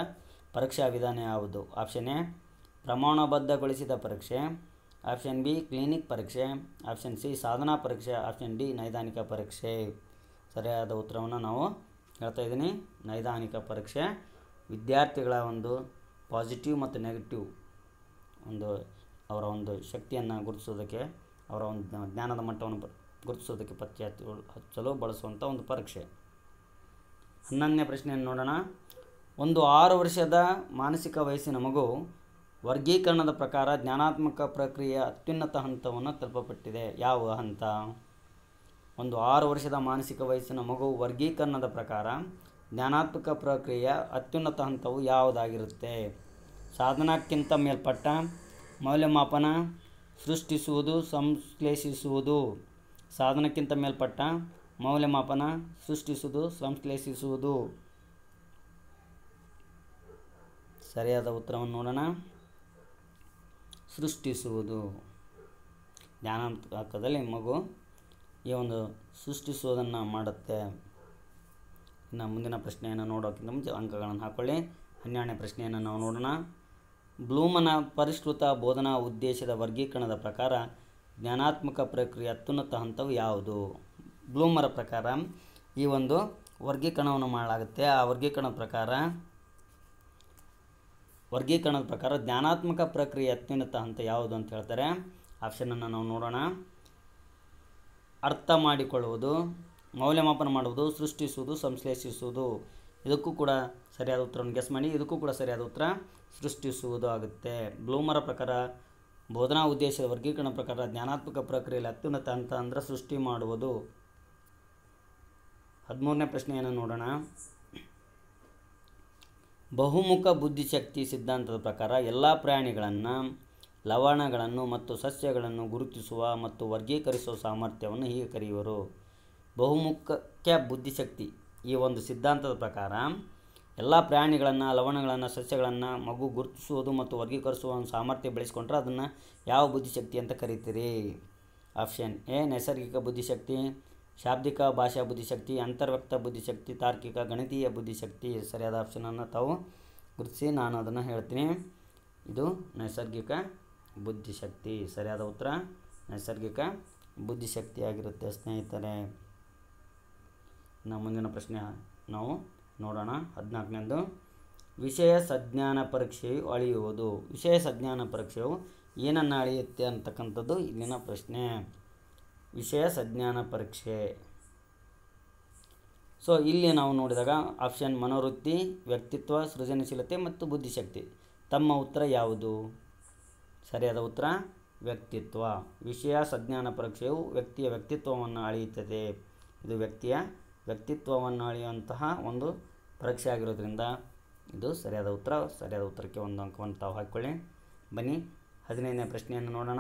ಪರೀಕ್ಷಾ ವಿಧಾನ ಯಾವುದು? ಆಪ್ಷನ್ ಎ, ಪ್ರಮಾಣಬದ್ಧಗೊಳಿಸಿದ ಪರೀಕ್ಷೆ. ಆಪ್ಷನ್ ಬಿ ಕ್ಲಿನಿಕ್ ಪರೀಕ್ಷೆ. ಆಪ್ಷನ್ ಸಿ, ಸಾಧನಾ ಪರೀಕ್ಷೆ. ಆಪ್ಷನ್ ಡಿ, ನೈದಾನಿಕ ಪರೀಕ್ಷೆ. ಸರಿಯಾದ ಉತ್ತರವನ್ನು ನಾವು ಹೇಳ್ತಾ ಇದ್ದೀನಿ. ನೈದಾನಿಕ ಪರೀಕ್ಷೆ. ವಿದ್ಯಾರ್ಥಿಗಳ ಒಂದು ಪಾಸಿಟಿವ್ ಮತ್ತು ನೆಗೆಟಿವ್ ಒಂದು ಅವರ ಒಂದು ಶಕ್ತಿಯನ್ನು ಗುರುತಿಸೋದಕ್ಕೆ, ಅವರ ಒಂದು ಜ್ಞಾನದ ಮಟ್ಟವನ್ನು ಗುರುತಿಸೋದಕ್ಕೆ ಪತ್ತೆ ಹಚ್ಚ- ಹಚ್ಚಲು ಬಳಸುವಂಥ ಒಂದು ಪರೀಕ್ಷೆ. ಹನ್ನೊಂದನೇ ಪ್ರಶ್ನೆಯನ್ನು ನೋಡೋಣ. ಒಂದು ಆರು ವರ್ಷದ ಮಾನಸಿಕ ವಯಸ್ಸಿನ ಮಗು ವರ್ಗೀಕರಣದ ಪ್ರಕಾರ ಜ್ಞಾನಾತ್ಮಕ ಪ್ರಕ್ರಿಯೆಯ ಅತ್ಯುನ್ನತ ಹಂತವನ್ನು ತಲುಪಪಟ್ಟಿದೆ. ಯಾವ ಹಂತ? ಒಂದು ಆರು ವರ್ಷದ ಮಾನಸಿಕ ವಯಸ್ಸಿನ ಮಗು ವರ್ಗೀಕರಣದ ಪ್ರಕಾರ ಜ್ಞಾನಾತ್ಮಕ ಪ್ರಕ್ರಿಯೆಯ ಅತ್ಯುನ್ನತ ಹಂತವು ಯಾವುದಾಗಿರುತ್ತೆ? ಸಾಧನಕ್ಕಿಂತ ಮೇಲ್ಪಟ್ಟ ಮೌಲ್ಯಮಾಪನ, ಸೃಷ್ಟಿಸುವುದು, ಸಂಶ್ಲೇಷಿಸುವುದು. ಸಾಧನಕ್ಕಿಂತ ಮೇಲ್ಪಟ್ಟ ಮೌಲ್ಯಮಾಪನ, ಸೃಷ್ಟಿಸುವುದು, ಸಂಶ್ಲೇಷಿಸುವುದು. ಸರಿಯಾದ ಉತ್ತರವನ್ನು ನೋಡೋಣ. ಸೃಷ್ಟಿಸುವುದು. ಜ್ಞಾನಾತ್ಮಕದಲ್ಲಿ ಮಗು ಈ ಒಂದು ಸೃಷ್ಟಿಸುವುದನ್ನು ಮಾಡುತ್ತೆ. ಇನ್ನು ಮುಂದಿನ ಪ್ರಶ್ನೆಯನ್ನು ನೋಡೋಕ್ಕಿಂತ ಮುಂಚೆ ಅಂಕಗಳನ್ನು ಹಾಕ್ಕೊಳ್ಳಿ ಹನ್ನೆರಡನೇ ಪ್ರಶ್ನೆಯನ್ನು ನಾವು ನೋಡೋಣ. ಬ್ಲೂಮನ ಪರಿಷ್ಕೃತ ಬೋಧನಾ ಉದ್ದೇಶದ ವರ್ಗೀಕರಣದ ಪ್ರಕಾರ ಜ್ಞಾನಾತ್ಮಕ ಪ್ರಕ್ರಿಯೆ ಅತ್ಯುನ್ನತ ಹಂತವು ಯಾವುದು? ಬ್ಲೂಮರ ಪ್ರಕಾರ ಈ ಒಂದು ವರ್ಗೀಕರಣವನ್ನು ಮಾಡಲಾಗುತ್ತೆ. ಆ ವರ್ಗೀಕರಣದ ಪ್ರಕಾರ ವರ್ಗೀಕರಣದ ಪ್ರಕಾರ ಜ್ಞಾನಾತ್ಮಕ ಪ್ರಕ್ರಿಯೆ ಅತ್ಯುನ್ನತ ಹಂತ ಯಾವುದು ಅಂತ ಹೇಳ್ತಾರೆ. ಆಪ್ಷನನ್ನು ನಾವು ನೋಡೋಣ. ಅರ್ಥ ಮಾಡಿಕೊಳ್ಳುವುದು. ಮೌಲ್ಯಮಾಪನ ಮಾಡುವುದು, ಸೃಷ್ಟಿಸುವುದು, ಸಂಶ್ಲೇಷಿಸುವುದು. ಇದಕ್ಕೂ ಕೂಡ ಸರಿಯಾದ ಉತ್ತರವನ್ನು ಗೆಸ್ ಮಾಡಿ. ಇದಕ್ಕೂ ಕೂಡ ಸರಿಯಾದ ಉತ್ತರ ಸೃಷ್ಟಿಸುವುದು ಆಗುತ್ತೆ. ಬ್ಲೂಮರ ಪ್ರಕಾರ ಬೋಧನಾ ಉದ್ದೇಶದ ವರ್ಗೀಕರಣ ಪ್ರಕಾರ ಜ್ಞಾನಾತ್ಮಕ ಪ್ರಕ್ರಿಯೆಯಲ್ಲಿ ಅತ್ಯುನ್ನತ ಅಂತ ಅಂದರೆ ಸೃಷ್ಟಿ ಮಾಡುವುದು. ಹದಿಮೂರನೇ ಪ್ರಶ್ನೆಯನ್ನು ನೋಡೋಣ. ಬಹುಮುಖ ಬುದ್ಧಿಶಕ್ತಿ ಸಿದ್ಧಾಂತದ ಪ್ರಕಾರ ಎಲ್ಲ ಪ್ರಾಣಿಗಳನ್ನು, ಲವಣಗಳನ್ನು ಮತ್ತು ಸಸ್ಯಗಳನ್ನು ಗುರುತಿಸುವ ಮತ್ತು ವರ್ಗೀಕರಿಸುವ ಸಾಮರ್ಥ್ಯವನ್ನು ಹೀಗೆ ಕರೆಯುವರು. ಬಹುಮುಖ್ಯ ಬುದ್ಧಿಶಕ್ತಿ. ಈ ಒಂದು ಸಿದ್ಧಾಂತದ ಪ್ರಕಾರ ಎಲ್ಲ ಪ್ರಾಣಿಗಳನ್ನು, ಲವಣಗಳನ್ನು, ಸಸ್ಯಗಳನ್ನು ಮಗು ಗುರುತಿಸುವುದು ಮತ್ತು ವರ್ಗೀಕರಿಸುವ ಒಂದು ಸಾಮರ್ಥ್ಯ ಬೆಳೆಸ್ಕೊಂಡ್ರೆ ಅದನ್ನು ಯಾವ ಬುದ್ಧಿಶಕ್ತಿ ಅಂತ ಕರಿತೀರಿ? ಆಪ್ಷನ್ ಎ, ನೈಸರ್ಗಿಕ ಬುದ್ಧಿಶಕ್ತಿ, ಶಾಬ್ದಿಕ ಭಾಷಾ ಬುದ್ಧಿಶಕ್ತಿ, ಅಂತರ್ವ್ಯಕ್ತ ಬುದ್ಧಿಶಕ್ತಿ, ತಾರ್ಕಿಕ ಗಣಿತೀಯ ಬುದ್ಧಿಶಕ್ತಿ. ಸರಿಯಾದ ಆಪ್ಷನನ್ನು ತಾವು ಗುರುತಿಸಿ ನಾನು ಅದನ್ನು ಹೇಳ್ತೀನಿ. ಇದು ನೈಸರ್ಗಿಕ ಬುದ್ಧಿಶಕ್ತಿ. ಸರಿಯಾದ ಉತ್ತರ ನೈಸರ್ಗಿಕ ಬುದ್ಧಿಶಕ್ತಿಯಾಗಿರುತ್ತೆ ಸ್ನೇಹಿತರೆ. ಇನ್ನು ಮುಂದಿನ ಪ್ರಶ್ನೆ ನಾವು ನೋಡೋಣ. ಹದಿನಾಲ್ಕನೇದು, ವಿಷಯ ಸಜ್ಞಾನ ಪರೀಕ್ಷೆಯು ಅಳೆಯುವುದು. ವಿಷಯ ಸಜ್ಞಾನ ಪರೀಕ್ಷೆಯು ಏನನ್ನು ಅಳೆಯುತ್ತೆ ಅಂತಕ್ಕಂಥದ್ದು ಇಲ್ಲಿನ ಪ್ರಶ್ನೆ. ವಿಷಯ ಸಜ್ಞಾನ ಪರೀಕ್ಷೆ. ಸೊ ಇಲ್ಲಿ ನಾವು ನೋಡಿದಾಗ ಆಪ್ಷನ್ ಮನೋವೃತ್ತಿ, ವ್ಯಕ್ತಿತ್ವ, ಸೃಜನಶೀಲತೆ ಮತ್ತು ಬುದ್ಧಿಶಕ್ತಿ. ತಮ್ಮ ಉತ್ತರ ಯಾವುದು? ಸರಿಯಾದ ಉತ್ತರ, ವ್ಯಕ್ತಿತ್ವ. ವಿಷಯ ಸಜ್ಞಾನ ಪರೀಕ್ಷೆಯು ವ್ಯಕ್ತಿಯ ವ್ಯಕ್ತಿತ್ವವನ್ನು ಅಳೆಯುತ್ತದೆ. ಇದು ವ್ಯಕ್ತಿಯ ವ್ಯಕ್ತಿತ್ವವನ್ನು ಅಳೆಯುವಂತಹ ಒಂದು ಪರೀಕ್ಷೆ ಆಗಿರೋದ್ರಿಂದ ಇದು ಸರಿಯಾದ ಉತ್ತರ, ಸರಿಯಾದ ಉತ್ತರಕ್ಕೆ ಒಂದು ಅಂಕವನ್ನು ತಾವು ಹಾಕಿಕೊಳ್ಳಿ. ಬನ್ನಿ, ಹದಿನೈದನೇ ಪ್ರಶ್ನೆಯನ್ನು ನೋಡೋಣ.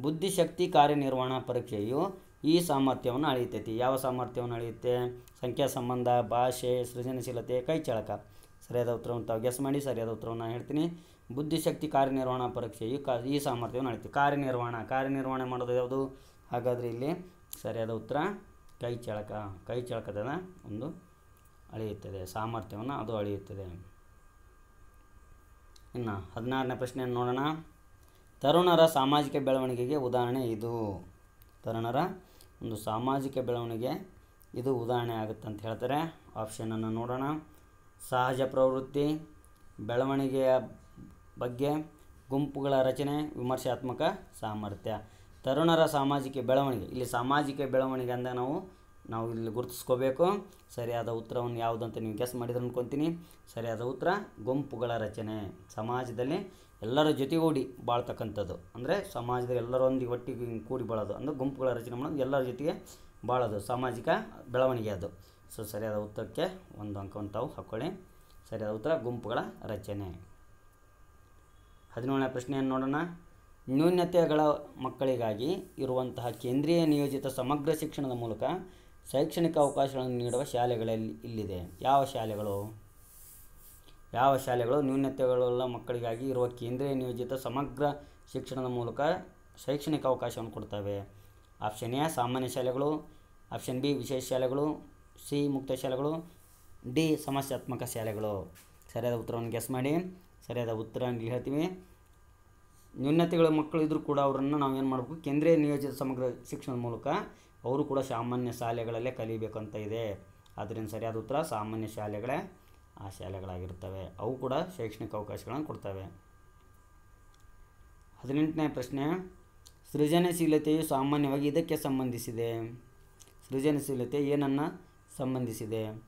ಬುದ್ಧಿಶಕ್ತಿ ಕಾರ್ಯನಿರ್ವಹಣಾ ಪರೀಕ್ಷೆಯು ಈ ಸಾಮರ್ಥ್ಯವನ್ನು ಅಳೆಯುತ್ತೈತಿ. ಯಾವ ಸಾಮರ್ಥ್ಯವನ್ನು ಅಳೆಯುತ್ತೆ? ಸಂಖ್ಯಾ ಸಂಬಂಧ, ಭಾಷೆ, ಸೃಜನಶೀಲತೆ ಕೈಚಳಕ ಸರಿಯಾದ ಉತ್ತರವನ್ನು ತಾವು ಗೆಸ್ ಮಾಡಿ, ಸರಿಯಾದ ಉತ್ತರವನ್ನು ನಾನು ಹೇಳ್ತೀನಿ. ಬುದ್ಧಿಶಕ್ತಿ ಕಾರ್ಯನಿರ್ವಹಣಾ ಪರೀಕ್ಷೆಯು ಕ ಈ ಸಾಮರ್ಥ್ಯವನ್ನು ಅಳೆಯುತ್ತೆ. ಕಾರ್ಯನಿರ್ವಹಣಾ, ಕಾರ್ಯನಿರ್ವಹಣೆ ಮಾಡೋದು ಯಾವುದು? ಹಾಗಾದರೆ ಇಲ್ಲಿ ಸರಿಯಾದ ಉತ್ತರ ಕೈಚಳಕ ಕೈಚಳಕದ ಒಂದು ಅಳೆಯುತ್ತದೆ, ಸಾಮರ್ಥ್ಯವನ್ನು ಅದು ಅಳೆಯುತ್ತದೆ. ಇನ್ನು ಹದಿನಾರನೇ ಪ್ರಶ್ನೆಯನ್ನು ನೋಡೋಣ. ತರುಣರ ಸಾಮಾಜಿಕ ಬೆಳವಣಿಗೆಗೆ ಉದಾಹರಣೆ ಇದು. ತರುಣರ ಒಂದು ಸಾಮಾಜಿಕ ಬೆಳವಣಿಗೆ ಇದು ಉದಾಹರಣೆ ಆಗುತ್ತೆ ಅಂತ ಹೇಳ್ತಾರೆ. ಆಪ್ಷನನ್ನು ನೋಡೋಣ. ಸಹಜ ಪ್ರವೃತ್ತಿ, ಬೆಳವಣಿಗೆಯ ಬಗ್ಗೆ ಗುಂಪುಗಳ ರಚನೆ, ವಿಮರ್ಶಾತ್ಮಕ ಸಾಮರ್ಥ್ಯ. ತರುಣರ ಸಾಮಾಜಿಕ ಬೆಳವಣಿಗೆ. ಇಲ್ಲಿ ಸಾಮಾಜಿಕ ಬೆಳವಣಿಗೆ ಅಂದ ನಾವು ನಾವು ಇಲ್ಲಿ ಗುರುತಿಸ್ಕೋಬೇಕು. ಸರಿಯಾದ ಉತ್ತರವನ್ನು ಅಂತ ನೀವು ಗೆಸ್ ಮಾಡಿದ್ರೆ ಅಂದ್ಕೊತೀನಿ ಸರಿಯಾದ ಉತ್ತರ, ಗುಂಪುಗಳ ರಚನೆ. ಸಮಾಜದಲ್ಲಿ ಎಲ್ಲರ ಜೊತೆಗೂಡಿ ಬಾಳ್ತಕ್ಕಂಥದ್ದು. ಅಂದರೆ ಸಮಾಜದಲ್ಲಿ ಎಲ್ಲರೊಂದಿಗೆ ಒಟ್ಟಿಗೆ ಕೂಡಿ ಬಾಳೋದು. ಅಂದರೆ ಗುಂಪುಗಳ ರಚನೆ ಮಾಡೋದು, ಎಲ್ಲರ ಜೊತೆಗೆ ಬಾಳೋದು. ಸಾಮಾಜಿಕ ಬೆಳವಣಿಗೆ ಅದು. ಸೊ ಸರಿಯಾದ ಉತ್ತರಕ್ಕೆ ಒಂದು ಅಂಕವನ್ನು ತಾವು ಹಾಕ್ಕೊಳ್ಳಿ ಸರಿಯಾದ ಉತ್ತರ, ಗುಂಪುಗಳ ರಚನೆ. ಹದಿನೇಳನೇ ಪ್ರಶ್ನೆಯನ್ನು ನೋಡೋಣ. ನ್ಯೂನತೆಗಳ ಮಕ್ಕಳಿಗಾಗಿ ಇರುವಂತಹ ಕೇಂದ್ರೀಯ ನಿಯೋಜಿತ ಸಮಗ್ರ ಶಿಕ್ಷಣದ ಮೂಲಕ ಶೈಕ್ಷಣಿಕ ಅವಕಾಶಗಳನ್ನು ನೀಡುವ ಶಾಲೆಗಳಲ್ಲಿ ಇಲ್ಲಿದೆ. ಯಾವ ಶಾಲೆಗಳು? ಯಾವ ಶಾಲೆಗಳು ನ್ಯೂನತೆಗಳುಳ್ಳ ಮಕ್ಕಳಿಗಾಗಿ ಇರುವ ಕೇಂದ್ರೀಯ ನಿಯೋಜಿತ ಸಮಗ್ರ ಶಿಕ್ಷಣದ ಮೂಲಕ ಶೈಕ್ಷಣಿಕ ಅವಕಾಶವನ್ನು ಕೊಡ್ತವೆ ಆಪ್ಷನ್ ಎ, ಸಾಮಾನ್ಯ ಶಾಲೆಗಳು. ಆಪ್ಷನ್ ಬಿ, ವಿಶೇಷ ಶಾಲೆಗಳು. ಸಿ, ಮುಕ್ತ ಶಾಲೆಗಳು. ಡಿ, ಸಮಸ್ಯಾತ್ಮಕ ಶಾಲೆಗಳು. ಸರಿಯಾದ ಉತ್ತರವನ್ನು ಗೆಸ್ ಮಾಡಿ. ಸರಿಯಾದ ಉತ್ತರ ಇಲ್ಲಿ ಹೇಳ್ತೀವಿ. ನ್ಯೂನತೆಗಳ ಮಕ್ಕಳು ಇದ್ದರೂ ಕೂಡ ಅವರನ್ನು ನಾವು ಏನು ಮಾಡಬೇಕು? ಕೇಂದ್ರೀಯ ನಿಯೋಜಿತ ಸಮಗ್ರ ಶಿಕ್ಷಣದ ಮೂಲಕ ಅವರು ಕೂಡ ಸಾಮಾನ್ಯ ಶಾಲೆಗಳಲ್ಲೇ ಕಲಿಬೇಕಂತ ಇದೆ. ಆದ್ದರಿಂದ ಸರಿಯಾದ ಉತ್ತರ ಸಾಮಾನ್ಯ ಶಾಲೆಗಳೇ, ಆ ಶಾಲೆಗಳಾಗಿರ್ತವೆ. ಅವು ಕೂಡ ಶೈಕ್ಷಣಿಕ ಅವಕಾಶಗಳನ್ನು ಕೊಡ್ತವೆ. ಹದಿನೆಂಟನೇ ಪ್ರಶ್ನೆ, ಸೃಜನಶೀಲತೆಯು ಸಾಮಾನ್ಯವಾಗಿ ಇದಕ್ಕೆ ಸಂಬಂಧಿಸಿದೆ. ಸೃಜನಶೀಲತೆ ಏನನ್ನು ಸಂಬಂಧಿಸಿದೆ?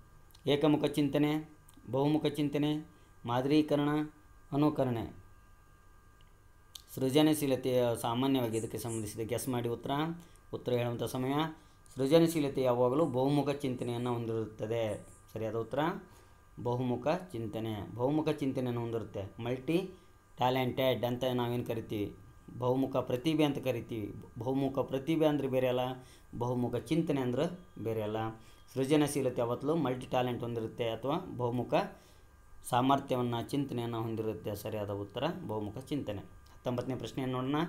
ಏಕಮುಖ ಚಿಂತನೆ, ಬಹುಮುಖ ಚಿಂತನೆ, ಮಾದರೀಕರಣ, ಅನುಕರಣೆ. ಸೃಜನಶೀಲತೆಯ ಸಾಮಾನ್ಯವಾಗಿ ಇದಕ್ಕೆ ಸಂಬಂಧಿಸಿದೆ ಗೆಸ್ ಮಾಡಿ ಉತ್ತರ. ಉತ್ತರ ಹೇಳುವಂಥ ಸಮಯ. ಸೃಜನಶೀಲತೆ ಯಾವಾಗಲೂ ಬಹುಮುಖ ಚಿಂತನೆಯನ್ನು ಹೊಂದಿರುತ್ತದೆ. ಸರಿಯಾದ ಉತ್ತರ? ಬಹುಮುಖ ಚಿಂತನೆ. ಬಹುಮುಖ ಚಿಂತನೆಯನ್ನು ಹೊಂದಿರುತ್ತೆ. ಮಲ್ಟಿ ಟ್ಯಾಲೆಂಟೆಡ್ ಅಂತ ನಾವೇನು ಕರಿತೀವಿ? ಬಹುಮುಖ ಪ್ರತಿಭೆ ಅಂತ ಕರಿತೀವಿ. ಬಹುಮುಖ ಪ್ರತಿಭೆ ಅಂದರೆ ಬೇರೆ ಅಲ್ಲ. ಬಹುಮುಖ ಚಿಂತನೆ ಅಂದ್ರೆ ಬೇರೆ ಅಲ್ಲ. ಸೃಜನಶೀಲತೆ ಯಾವತ್ತಲೂ ಮಲ್ಟಿ ಟ್ಯಾಲೆಂಟ್ ಹೊಂದಿರುತ್ತೆ ಅಥವಾ ಬಹುಮುಖ ಸಾಮರ್ಥ್ಯವನ್ನು ಚಿಂತನೆಯನ್ನು ಹೊಂದಿರುತ್ತೆ. ಸರಿಯಾದ ಉತ್ತರ? ಬಹುಮುಖ ಚಿಂತನೆ. ಹತ್ತೊಂಬತ್ತನೇ ಪ್ರಶ್ನೆಯನ್ನು ನೋಡೋಣ.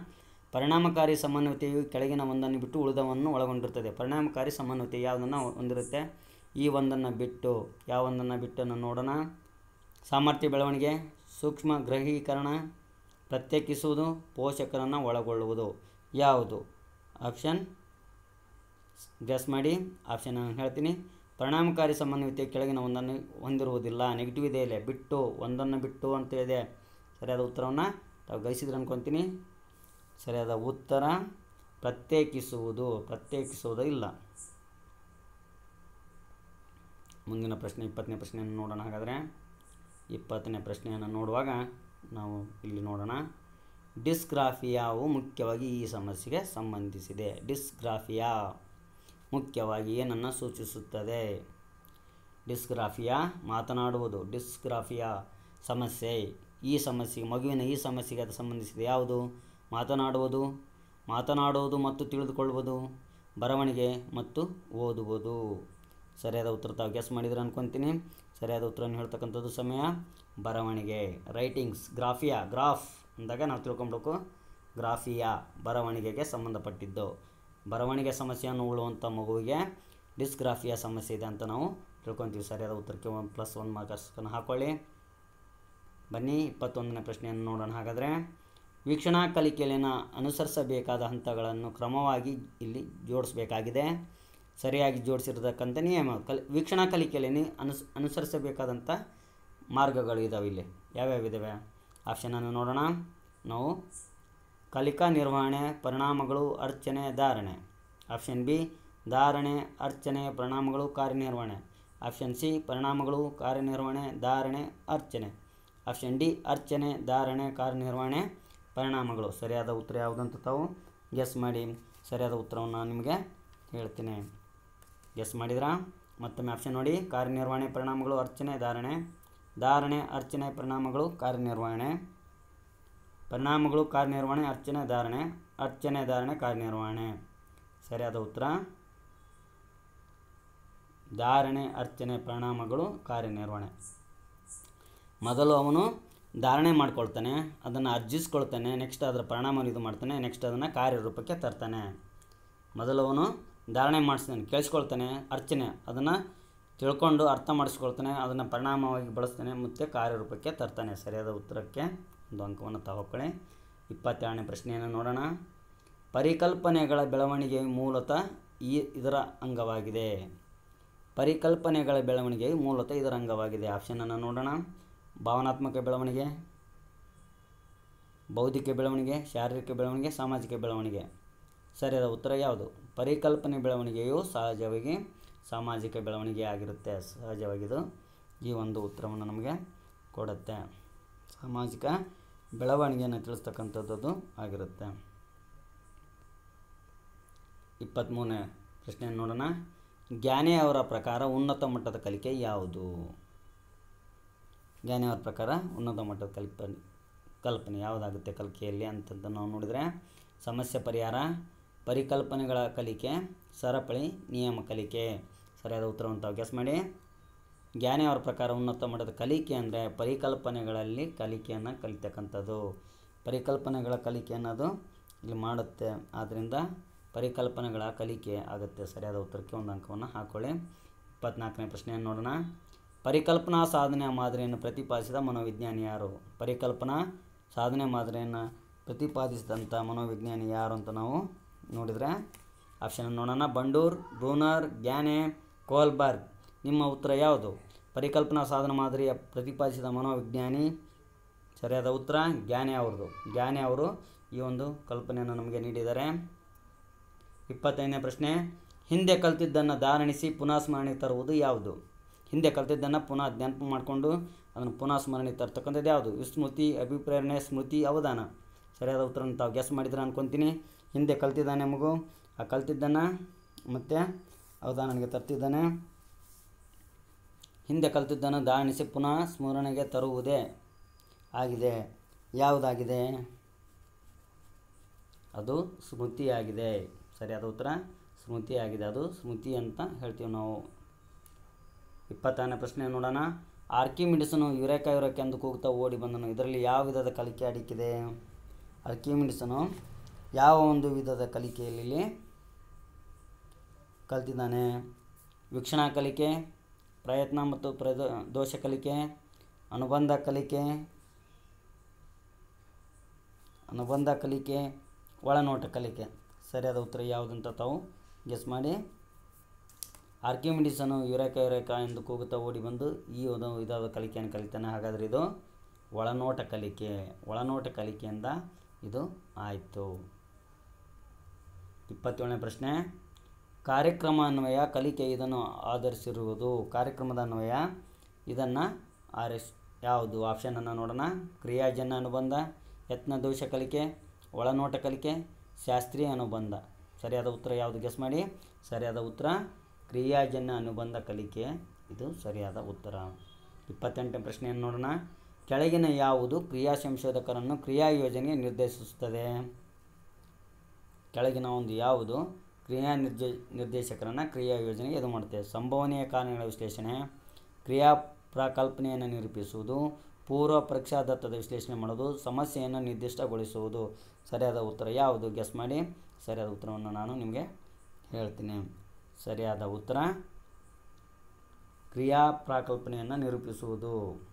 ಪರಿಣಾಮಕಾರಿ ಸಮನ್ವಯತೆಯು ಕೆಳಗಿನ ಒಂದನ್ನು ಬಿಟ್ಟು ಉಳಿದವನ್ನು ಒಳಗೊಂಡಿರುತ್ತದೆ. ಪರಿಣಾಮಕಾರಿ ಸಮನ್ವಯತೆ ಯಾವುದನ್ನು ಹೊಂದಿರುತ್ತೆ? ಈ ಒಂದನ್ನು ಬಿಟ್ಟು ಯಾವ ಒಂದನ್ನು ಬಿಟ್ಟು ನಾನು ನೋಡೋಣ. ಸಾಮರ್ಥ್ಯ ಬೆಳವಣಿಗೆ, ಸೂಕ್ಷ್ಮ ಗ್ರಹೀಕರಣ, ಪ್ರತ್ಯೇಕಿಸುವುದು, ಪೋಷಕರನ್ನು ಒಳಗೊಳ್ಳುವುದು. ಯಾವುದು? ಆಪ್ಷನ್ ಗೆಸ್ ಮಾಡಿ. ಆಪ್ಷನ್ ಹೇಳ್ತೀನಿ. ಪರಿಣಾಮಕಾರಿ ಸಮನ್ವಯತೆ ಕೆಳಗಿನ ಒಂದನ್ನು ಹೊಂದಿರುವುದಿಲ್ಲ. ನೆಗೆಟಿವ್ ಇದೆ ಇಲ್ಲಿ. ಬಿಟ್ಟು ಒಂದನ್ನು ಬಿಟ್ಟು ಅಂತ ಇದೆ ಸರಿಯಾದ ಉತ್ತರವನ್ನು ತಾವು ಗಳಿಸಿದ್ರೆ ಅನ್ಕೊತೀನಿ. ಸರಿಯಾದ ಉತ್ತರ ಪ್ರತ್ಯೇಕಿಸುವುದು ಪ್ರತ್ಯೇಕಿಸುವುದು ಇಲ್ಲ. ಮುಂದಿನ ಪ್ರಶ್ನೆ, ಇಪ್ಪತ್ತನೇ ಪ್ರಶ್ನೆಯನ್ನು ನೋಡೋಣ. ಹಾಗಾದರೆ ಇಪ್ಪತ್ತನೇ ಪ್ರಶ್ನೆಯನ್ನು ನೋಡುವಾಗ ನಾವು ಇಲ್ಲಿ ನೋಡೋಣ. ಡಿಸ್ಗ್ರಾಫಿಯಾವು ಮುಖ್ಯವಾಗಿ ಈ ಸಮಸ್ಯೆಗೆ ಸಂಬಂಧಿಸಿದೆ. ಡಿಸ್ಗ್ರಾಫಿಯಾ ಮುಖ್ಯವಾಗಿ ಏನನ್ನು ಸೂಚಿಸುತ್ತದೆ? ಡಿಸ್ಗ್ರಾಫಿಯಾ ಮಾತನಾಡುವುದು, ಡಿಸ್ಗ್ರಾಫಿಯಾ ಸಮಸ್ಯೆ. ಈ ಸಮಸ್ಯೆಗೆ, ಮಗುವಿನ ಈ ಸಮಸ್ಯೆಗೆ ಅದು ಸಂಬಂಧಿಸಿದೆ ಯಾವುದು? ಮಾತನಾಡುವುದು ಮಾತನಾಡುವುದು ಮತ್ತು ತಿಳಿದುಕೊಳ್ಳುವುದು, ಬರವಣಿಗೆ ಮತ್ತು ಓದುವುದು. ಸರಿಯಾದ ಉತ್ತರ ತಾವು ಗೆಸ್ ಮಾಡಿದ್ರೆ ಅನ್ಕೊತೀನಿ. ಸರಿಯಾದ ಉತ್ತರವನ್ನು ಹೇಳ್ತಕ್ಕಂಥದ್ದು ಸಮಯ, ಬರವಣಿಗೆ. ರೈಟಿಂಗ್ಸ್ ಗ್ರಾಫಿಯಾ ಗ್ರಾಫ್ ಅಂದಾಗ ನಾವು ತಿಳ್ಕೊಬೇಕು ಗ್ರಾಫಿಯಾ ಬರವಣಿಗೆಗೆ ಸಂಬಂಧಪಟ್ಟಿದ್ದು. ಬರವಣಿಗೆ ಸಮಸ್ಯೆಯನ್ನು ಉಳುವಂಥ ಮಗುವಿಗೆ ಡಿಸ್ಗ್ರಾಫಿಯಾ ಸಮಸ್ಯೆ ಇದೆ ಅಂತ ನಾವು ತಿಳ್ಕೊತೀವಿ. ಸರಿಯಾದ ಉತ್ತರಕ್ಕೆ ಒಂದು ಪ್ಲಸ್ ಒನ್ ಮಾರ್ಕರ್ಸ್ಕನ್ನು ಹಾಕ್ಕೊಳ್ಳಿ ಬನ್ನಿ, ಇಪ್ಪತ್ತೊಂದನೇ ಪ್ರಶ್ನೆಯನ್ನು ನೋಡೋಣ. ಹಾಗಾದರೆ, ವೀಕ್ಷಣಾ ಕಲಿಕೆಯಲ್ಲಿನ ಅನುಸರಿಸಬೇಕಾದ ಹಂತಗಳನ್ನು ಕ್ರಮವಾಗಿ ಇಲ್ಲಿ ಜೋಡಿಸಬೇಕಾಗಿದೆ. ಸರಿಯಾಗಿ ಜೋಡಿಸಿರ್ತಕ್ಕಂಥ ನಿಯಮ, ಕಲ್, ವೀಕ್ಷಣಾ ಕಲಿಕೆಯಲ್ಲಿ ಅನುಸ್, ಅನುಸರಿಸಬೇಕಾದಂಥ ಮಾರ್ಗಗಳು ಇದ್ದಾವೆ ಇಲ್ಲಿ. ಯಾವ್ಯಾವಿದ್ದಾವೆ ಆಪ್ಷನನ್ನು ನೋಡೋಣ. ನಾವು, ಕಲಿಕಾ ನಿರ್ವಹಣೆ, ಪರಿಣಾಮಗಳು, ಅರ್ಚನೆ, ಧಾರಣೆ. ಆಪ್ಷನ್ ಬಿ, ಧಾರಣೆ, ಅರ್ಚನೆ, ಪರಿಣಾಮಗಳು, ಕಾರ್ಯನಿರ್ವಹಣೆ. ಆಪ್ಷನ್ ಸಿ, ಪರಿಣಾಮಗಳು, ಕಾರ್ಯನಿರ್ವಹಣೆ, ಧಾರಣೆ, ಅರ್ಚನೆ. ಆಪ್ಷನ್ ಡಿ ಅರ್ಚನೆ, ಧಾರಣೆ ಕಾರ್ಯನಿರ್ವಹಣೆ ಪರಿಣಾಮಗಳು. ಸರಿಯಾದ ಉತ್ತರ ಯಾವುದಂತ ತಾವು ಗೆಸ್ ಮಾಡಿ ಸರಿಯಾದ ಉತ್ತರವನ್ನು ನಾನು ನಿಮಗೆ ಹೇಳ್ತೀನಿ. ಗೆಸ್ ಮಾಡಿದ್ರಾ? ಮತ್ತೊಮ್ಮೆ ಆಪ್ಷನ್ ನೋಡಿ. ಕಾರ್ಯನಿರ್ವಹಣೆ ಪರಿಣಾಮಗಳು, ಅರ್ಚನೆ, ಧಾರಣೆ. ಧಾರಣೆ, ಅರ್ಚನೆ, ಪರಿಣಾಮಗಳು ಕಾರ್ಯನಿರ್ವಹಣೆ ಪರಿಣಾಮಗಳು ಕಾರ್ಯನಿರ್ವಹಣೆ ಅರ್ಚನೆ, ಧಾರಣೆ. ಅರ್ಚನೆ, ಧಾರಣೆ ಕಾರ್ಯನಿರ್ವಹಣೆ ಸರಿಯಾದ ಉತ್ತರ? ಧಾರಣೆ, ಅರ್ಚನೆ, ಪರಿಣಾಮಗಳು ಕಾರ್ಯನಿರ್ವಹಣೆ ಮೊದಲು ಅವನು ಧಾರಣೆ ಮಾಡ್ಕೊಳ್ತಾನೆ, ಅದನ್ನು ಅರ್ಜಿಸ್ಕೊಳ್ತಾನೆ ನೆಕ್ಸ್ಟ್ ಅದರ ಪರಿಣಾಮವನ್ನು ಇದು ಮಾಡ್ತಾನೆ ನೆಕ್ಸ್ಟ್ ಅದನ್ನು ಕಾರ್ಯರೂಪಕ್ಕೆ ತರ್ತಾನೆ. ಮೊದಲು ಅವನು ಧಾರಣೆ ಮಾಡಿಸ್ತಾನೆ, ಕೇಳಿಸ್ಕೊಳ್ತಾನೆ, ಅರ್ಚನೆ, ಅದನ್ನು ತಿಳ್ಕೊಂಡು ಅರ್ಥ ಮಾಡಿಸ್ಕೊಳ್ತಾನೆ, ಅದನ್ನು ಪರಿಣಾಮವಾಗಿ ಬಳಸ್ತಾನೆ, ಮತ್ತು ಕಾರ್ಯರೂಪಕ್ಕೆ ತರ್ತಾನೆ. ಸರಿಯಾದ ಉತ್ತರಕ್ಕೆ ಒಂದು ಅಂಕವನ್ನು ತಗೊಳ್ಳಿ ಇಪ್ಪತ್ತೆರಡನೇ ಪ್ರಶ್ನೆಯನ್ನು ನೋಡೋಣ. ಪರಿಕಲ್ಪನೆಗಳ ಬೆಳವಣಿಗೆ ಮೂಲತಃ ಈ ಇದರ ಅಂಗವಾಗಿದೆ. ಪರಿಕಲ್ಪನೆಗಳ ಬೆಳವಣಿಗೆ ಮೂಲತಃ ಇದರ ಅಂಗವಾಗಿದೆ. ಆಪ್ಷನನ್ನು ನೋಡೋಣ. ಭಾವನಾತ್ಮಕ ಬೆಳವಣಿಗೆ, ಬೌದ್ಧಿಕ ಬೆಳವಣಿಗೆ, ಶಾರೀರಿಕ ಬೆಳವಣಿಗೆ, ಸಾಮಾಜಿಕ ಬೆಳವಣಿಗೆ. ಸರಿಯಾದ ಉತ್ತರ ಯಾವುದು? ಪರಿಕಲ್ಪನೆ ಬೆಳವಣಿಗೆಯು ಸಹಜವಾಗಿ ಸಾಮಾಜಿಕ ಬೆಳವಣಿಗೆ ಆಗಿರುತ್ತೆ. ಸಹಜವಾಗಿದು ಈ ಒಂದು ಉತ್ತರವನ್ನು ನಮಗೆ ಕೊಡುತ್ತೆ. ಸಾಮಾಜಿಕ ಬೆಳವಣಿಗೆಯನ್ನು ತಿಳಿಸ್ತಕ್ಕಂಥದ್ದು ಆಗಿರುತ್ತೆ. ಇಪ್ಪತ್ತ್ಮೂರನೇ ಪ್ರಶ್ನೆಯನ್ನು ನೋಡೋಣ. ಜ್ಞಾನಿ ಅವರ ಪ್ರಕಾರ ಉನ್ನತ ಮಟ್ಟದ ಕಲಿಕೆ ಯಾವುದು? ಜ್ಞಾನಿ ಅವರ ಪ್ರಕಾರ ಉನ್ನತ ಮಟ್ಟದ ಕಲ್ಪನೆ ಕಲ್ಪನೆ ಯಾವುದಾಗುತ್ತೆ ಕಲಿಕೆಯಲ್ಲಿ ಅಂತಂತ ನಾವು ನೋಡಿದರೆ ಸಮಸ್ಯೆ ಪರಿಹಾರ, ಪರಿಕಲ್ಪನೆಗಳ ಕಲಿಕೆ, ಸರಪಳಿ, ನಿಯಮ ಕಲಿಕೆ. ಸರಿಯಾದ ಉತ್ತರವನ್ನು ತಾವು ಮಾಡಿ. ಜ್ಞಾನಿಯವರ ಪ್ರಕಾರ ಉನ್ನತ ಮಟ್ಟದ ಕಲಿಕೆ ಅಂದರೆ ಪರಿಕಲ್ಪನೆಗಳಲ್ಲಿ ಕಲಿಕೆಯನ್ನು ಕಲಿತಕ್ಕಂಥದ್ದು. ಪರಿಕಲ್ಪನೆಗಳ ಕಲಿಕೆ ಅನ್ನೋದು ಇಲ್ಲಿ ಮಾಡುತ್ತೆ. ಆದ್ದರಿಂದ ಪರಿಕಲ್ಪನೆಗಳ ಕಲಿಕೆ ಆಗುತ್ತೆ. ಸರಿಯಾದ ಉತ್ತರಕ್ಕೆ ಒಂದು ಅಂಕವನ್ನು ಹಾಕ್ಕೊಳ್ಳಿ ಇಪ್ಪತ್ನಾಲ್ಕನೇ ಪ್ರಶ್ನೆಯನ್ನು ನೋಡೋಣ. ಪರಿಕಲ್ಪನಾ ಸಾಧನೆಯ ಮಾದರಿಯನ್ನು ಪ್ರತಿಪಾದಿಸಿದ ಮನೋವಿಜ್ಞಾನಿ ಯಾರು? ಪರಿಕಲ್ಪನಾ ಸಾಧನೆ ಮಾದರಿಯನ್ನು ಪ್ರತಿಪಾದಿಸಿದಂಥ ಮನೋವಿಜ್ಞಾನಿ ಯಾರು ಅಂತ ನಾವು ನೋಡಿದರೆ ಆಪ್ಷನ್ ನೋಡೋಣ. Bandura, Bruner, Gagne, Kohlberg. ನಿಮ್ಮ ಉತ್ತರ ಯಾವುದು? ಪರಿಕಲ್ಪನಾ ಸಾಧನ ಮಾದರಿಯ ಪ್ರತಿಪಾದಿಸಿದ ಮನೋವಿಜ್ಞಾನಿ ಸರಿಯಾದ ಉತ್ತರ ಗ್ಯಾನೆ ಅವ್ರದ್ದು. ಗ್ಯಾನೆ ಅವರು ಈ ಒಂದು ಕಲ್ಪನೆಯನ್ನು ನಮಗೆ ನೀಡಿದ್ದಾರೆ. ಇಪ್ಪತ್ತೈದನೇ ಪ್ರಶ್ನೆ, ಹಿಂದೆ ಕಲ್ತಿದ್ದನ್ನು ಧಾರಣಿಸಿ ಪುನಃ ಸ್ಮರಣೆಗೆ ತರುವುದು ಯಾವುದು? ಹಿಂದೆ ಕಲ್ತಿದ್ದನ್ನು ಪುನಃ ನೆನಪು ಮಾಡಿಕೊಂಡು ಅದನ್ನು ಪುನಃ ಸ್ಮರಣೆ ತರ್ತಕ್ಕಂಥದ್ದು ಯಾವುದು? ವಿಸ್ಮೃತಿ, ಅಭಿಪ್ರೇರಣೆ, ಸ್ಮೃತಿ, ಅವಧಾನ. ಸರಿಯಾದ ಉತ್ತರವನ್ನು ತಾವು ಗೆಸ್ ಮಾಡಿದ್ರೆ ಅನ್ಕೊತೀನಿ. ಹಿಂದೆ ಕಲ್ತಿದ್ದಾನೆ ಮಗು. ಆ ಕಲ್ತಿದ್ದನ್ನು ಮತ್ತು ಅವಧಾನನಿಗೆ ತರ್ತಿದ್ದಾನೆ. ಹಿಂದೆ ಕಲ್ತಿದ್ದನ್ನು ದಾಣಿಸಿ ಪುನಃ ಸ್ಮರಣೆಗೆ ತರುವುದೇ ಆಗಿದೆ. ಯಾವುದಾಗಿದೆ? ಅದು ಸ್ಮೃತಿಯಾಗಿದೆ. ಸರಿಯಾದ ಉತ್ತರ? ಸ್ಮೃತಿಯಾಗಿದೆ. ಅದು ಸ್ಮೃತಿ ಅಂತ ಹೇಳ್ತೀವಿ ನಾವು. ಇಪ್ಪತ್ತಾರನೇ ಪ್ರಶ್ನೆ ನೋಡೋಣ. ಆರ್ಕಿಮಿಡಿಸನು ಯುರೇಕ ಯುರೇಕ ಎಂದು ಕೂಗ್ತಾ ಓಡಿ ಬಂದನು. ಇದರಲ್ಲಿ ಯಾವ ವಿಧದ ಕಲಿಕೆ ಅಡಕಿದೆ? ಆರ್ಕಿಮಿಡಿಸನು ಯಾವ ಒಂದು ವಿಧದ ಕಲಿಕೆಯಲ್ಲಿ ಕಲ್ತಿದ್ದಾನೆ? ವೀಕ್ಷಣಾ ಕಲಿಕೆ, ಪ್ರಯತ್ನ ಮತ್ತು ಪ್ರದೋ, ದೋಷ ಕಲಿಕೆ, ಅನುಬಂಧ ಕಲಿಕೆ ಅನುಬಂಧ ಕಲಿಕೆ, ಒಳನೋಟ ಕಲಿಕೆ. ಸರಿಯಾದ ಉತ್ತರ ಯಾವುದಂತ ತಾವು ಗೆಸ್ ಮಾಡಿ. ಆರ್ಕಿಮಿಡಿಸನು ಯುರೇಕ ಯುರೇಕ ಎಂದು ಕೂಗುತ್ತಾ ಓಡಿ ಬಂದು ಈ ಒಂದು ಇದಾದ ಕಲಿಕೆಯನ್ನು ಕಲಿತಾನೆ. ಹಾಗಾದರೆ ಇದು ಒಳನೋಟ ಕಲಿಕೆ, ಒಳನೋಟ ಕಲಿಕೆಯಿಂದ ಇದು ಆಯಿತು. ಇಪ್ಪತ್ತೇಳನೇ ಪ್ರಶ್ನೆ. ಕಾರ್ಯಕ್ರಮ ಅನ್ವಯ, ಕಲಿಕೆ ಇದನ್ನು ಆಧರಿಸಿರುವುದು, ಕಾರ್ಯಕ್ರಮದ ಅನ್ವಯ, ಇದನ್ನು ಆರಿಸ್, ಯಾವುದು? ಆಪ್ಷನನ್ನು ನೋಡೋಣ. ಕ್ರಿಯಾಜನ್ಯ ಅನುಬಂಧ, ಯತ್ನ ದೋಷ ಕಲಿಕೆ, ಒಳನೋಟ ಕಲಿಕೆ, ಶಾಸ್ತ್ರೀಯ ಅನುಬಂಧ. ಸರಿಯಾದ ಉತ್ತರ ಯಾವುದು? ಗೆಸ್ ಮಾಡಿ. ಸರಿಯಾದ ಉತ್ತರ ಕ್ರಿಯಾಜನ್ಯ ಅನುಬಂಧ ಕಲಿಕೆ, ಇದು ಸರಿಯಾದ ಉತ್ತರ. ಇಪ್ಪತ್ತೆಂಟನೇ ಪ್ರಶ್ನೆಯನ್ನು ನೋಡೋಣ. ಕೆಳಗಿನ ಯಾವುದು ಕ್ರಿಯಾ ಸಂಶೋಧಕರನ್ನು ಕ್ರಿಯಾ ಯೋಜನೆಗೆ ನಿರ್ದೇಶಿಸುತ್ತದೆ? ಕೆಳಗಿನ ಒಂದು ಯಾವುದು ಕ್ರಿಯಾ ನಿರ್ದೇ ನಿರ್ದೇಶಕರನ್ನು ಕ್ರಿಯಾ ಯೋಜನೆಗೆ ಇದು ಮಾಡುತ್ತೆ. ಸಂಭವನೀಯ ಕಾರಣಗಳ ವಿಶ್ಲೇಷಣೆ, ಕ್ರಿಯಾ ಪ್ರಕಲ್ಪನೆಯನ್ನು ನಿರೂಪಿಸುವುದು, ಪೂರ್ವ ಪರೀಕ್ಷಾದತ್ತದ ವಿಶ್ಲೇಷಣೆ ಮಾಡೋದು, ಸಮಸ್ಯೆಯನ್ನು ನಿರ್ದಿಷ್ಟಗೊಳಿಸುವುದು. ಸರಿಯಾದ ಉತ್ತರ ಯಾವುದು? ಗೆಸ್ ಮಾಡಿ. ಸರಿಯಾದ ಉತ್ತರವನ್ನು ನಾನು ನಿಮಗೆ ಹೇಳ್ತೀನಿ. ಸರಿಯಾದ ಉತ್ತರ. ಕ್ರಿಯಾ ಪ್ರಾಕಲ್ಪನೆಯನ್ನು ನಿರೂಪಿಸುವುದು.